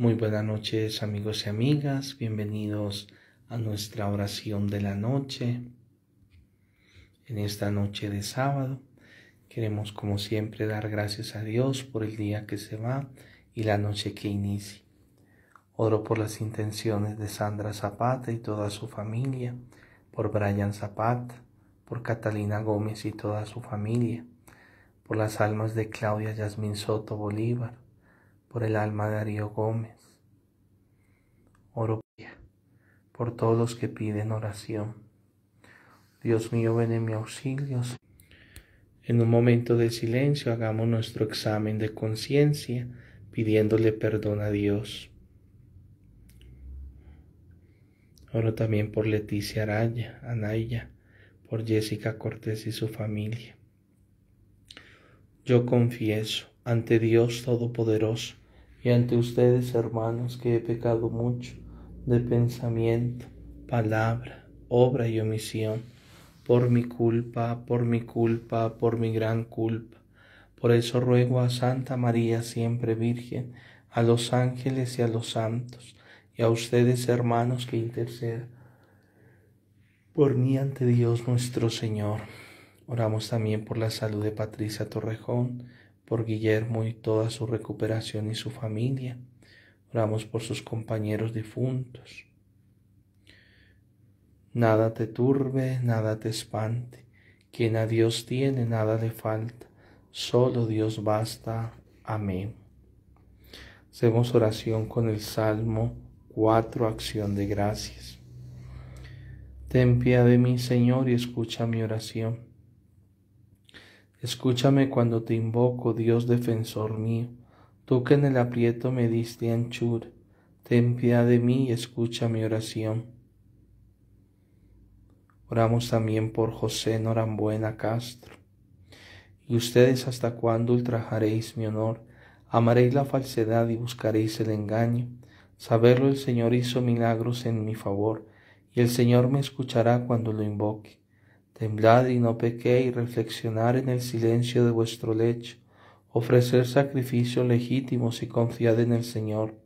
Muy buenas noches amigos y amigas, bienvenidos a nuestra oración de la noche. En esta noche de sábado queremos como siempre dar gracias a Dios por el día que se va y la noche que inicia. Oro por las intenciones de Sandra Zapata y toda su familia, por Brian Zapata, por Catalina Gómez y toda su familia, por las almas de Claudia Yasmin Soto Bolívar, por el alma de Darío Gómez. Oro por todos los que piden oración. Dios mío, ven en mi auxilio. En un momento de silencio hagamos nuestro examen de conciencia pidiéndole perdón a Dios. Oro también por Leticia Araya, Anaya, por Jessica Cortés y su familia. Yo confieso ante Dios Todopoderoso y ante ustedes, hermanos, que he pecado mucho de pensamiento, palabra, obra y omisión, por mi culpa, por mi culpa, por mi gran culpa. Por eso ruego a Santa María, siempre Virgen, a los ángeles y a los santos, y a ustedes, hermanos, que intercedan por mí ante Dios nuestro Señor. Oramos también por la salud de Patricia Torrejón, por Guillermo y toda su recuperación y su familia. Oramos por sus compañeros difuntos. Nada te turbe, nada te espante. Quien a Dios tiene, nada le falta. Solo Dios basta. Amén. Hacemos oración con el Salmo 4, acción de gracias. Ten piedad de mí, Señor, y escucha mi oración. Escúchame cuando te invoco, Dios defensor mío, tú que en el aprieto me diste anchura, ten piedad de mí y escucha mi oración. Oramos también por José Norambuena Castro. ¿Y ustedes hasta cuándo ultrajaréis mi honor? Amaréis la falsedad y buscaréis el engaño. Saberlo el Señor hizo milagros en mi favor, y el Señor me escuchará cuando lo invoque. Temblad y no pequé y reflexionar en el silencio de vuestro lecho, ofrecer sacrificios legítimos y confiad en el Señor.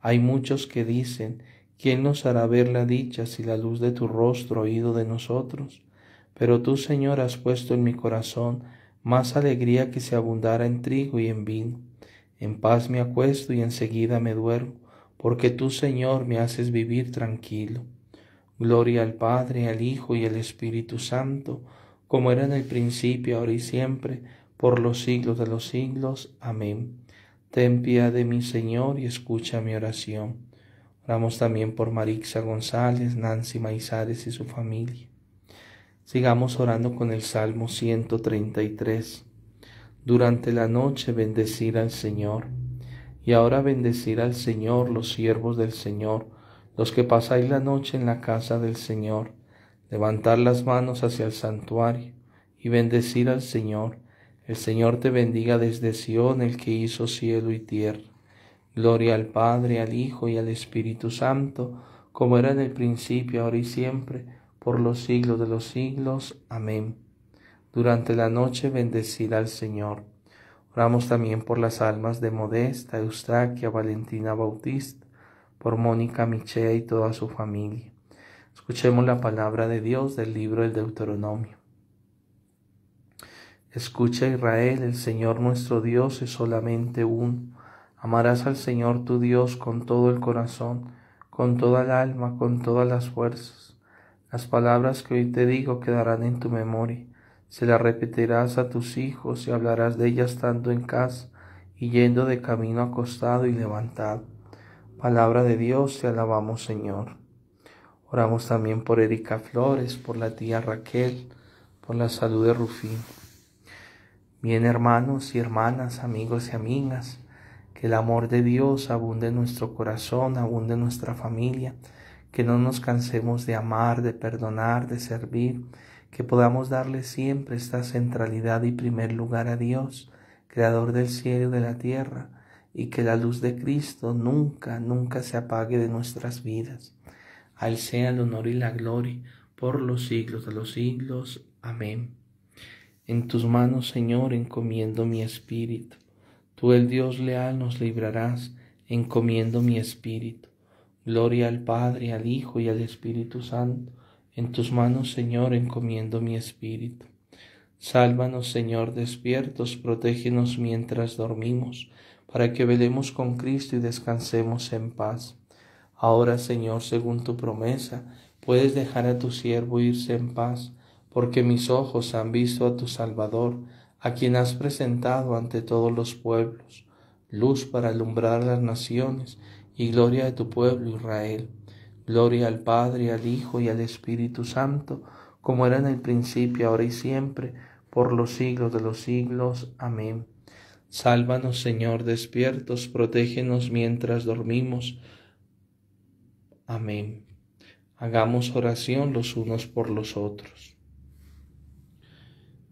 Hay muchos que dicen, ¿quién nos hará ver la dicha si la luz de tu rostro ha ido de nosotros? Pero tú, Señor, has puesto en mi corazón más alegría que si abundara en trigo y en vino. En paz me acuesto y enseguida me duermo, porque tú, Señor, me haces vivir tranquilo. Gloria al Padre, al Hijo y al Espíritu Santo, como era en el principio, ahora y siempre, por los siglos de los siglos. Amén. Ten piedad de mi Señor, y escucha mi oración. Oramos también por Marixa González, Nancy Maizares y su familia. Sigamos orando con el Salmo 133. Durante la noche bendecir al Señor. Y ahora bendecir al Señor los siervos del Señor los que pasáis la noche en la casa del Señor, levantar las manos hacia el santuario y bendecir al Señor. El Señor te bendiga desde Sión, el que hizo cielo y tierra. Gloria al Padre, al Hijo y al Espíritu Santo, como era en el principio, ahora y siempre, por los siglos de los siglos. Amén. Durante la noche bendecir al Señor. Oramos también por las almas de Modesta, Eustaquia, Valentina Bautista por Mónica Michea y toda su familia. Escuchemos la palabra de Dios del libro del Deuteronomio. Escucha Israel, el Señor nuestro Dios es solamente uno. Amarás al Señor tu Dios con todo el corazón, con toda el alma, con todas las fuerzas. Las palabras que hoy te digo quedarán en tu memoria. Se las repetirás a tus hijos y hablarás de ellas tanto en casa y yendo de camino acostado y levantado Palabra de Dios, te alabamos Señor. Oramos también por Erika Flores, por la tía Raquel, por la salud de Rufín. Bien hermanos y hermanas, amigos y amigas, que el amor de Dios abunde en nuestro corazón, abunde en nuestra familia, que no nos cansemos de amar, de perdonar, de servir, que podamos darle siempre esta centralidad y primer lugar a Dios, Creador del cielo y de la tierra, y que la luz de Cristo nunca, nunca se apague de nuestras vidas. A Él sea el honor y la gloria por los siglos de los siglos. Amén. En tus manos, Señor, encomiendo mi espíritu. Tú, el Dios leal, nos librarás encomiendo mi espíritu. Gloria al Padre, al Hijo y al Espíritu Santo. En tus manos, Señor, encomiendo mi espíritu. Sálvanos, Señor, despiertos, protégenos mientras dormimos, para que velemos con Cristo y descansemos en paz. Ahora, Señor, según tu promesa, puedes dejar a tu siervo irse en paz, porque mis ojos han visto a tu Salvador, a quien has presentado ante todos los pueblos, luz para alumbrar las naciones y gloria de tu pueblo Israel. Gloria al Padre, al Hijo y al Espíritu Santo, como era en el principio, ahora y siempre, por los siglos de los siglos. Amén. Sálvanos, Señor, despiertos, protégenos mientras dormimos. Amén. Hagamos oración los unos por los otros.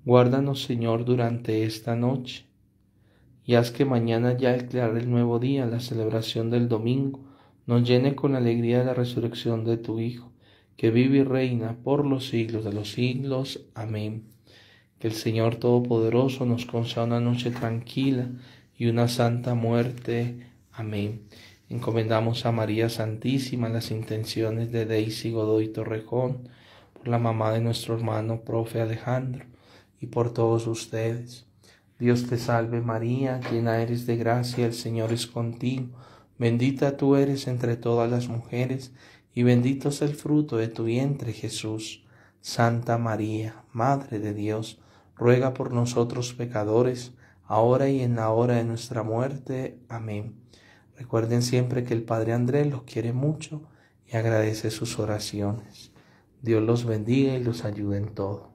Guárdanos, Señor, durante esta noche, y haz que mañana ya al el nuevo día, la celebración del domingo, nos llene con alegría de la resurrección de tu Hijo, que vive y reina por los siglos de los siglos. Amén. Que el Señor Todopoderoso nos conceda una noche tranquila y una santa muerte. Amén. Encomendamos a María Santísima las intenciones de Daisy Godoy Torrejón, por la mamá de nuestro hermano profe Alejandro y por todos ustedes. Dios te salve María, llena eres de gracia, el Señor es contigo. Bendita tú eres entre todas las mujeres, y bendito es el fruto de tu vientre Jesús. Santa María, Madre de Dios, ruega por nosotros pecadores, ahora y en la hora de nuestra muerte. Amén. Recuerden siempre que el Padre Andrés los quiere mucho y agradece sus oraciones. Dios los bendiga y los ayude en todo.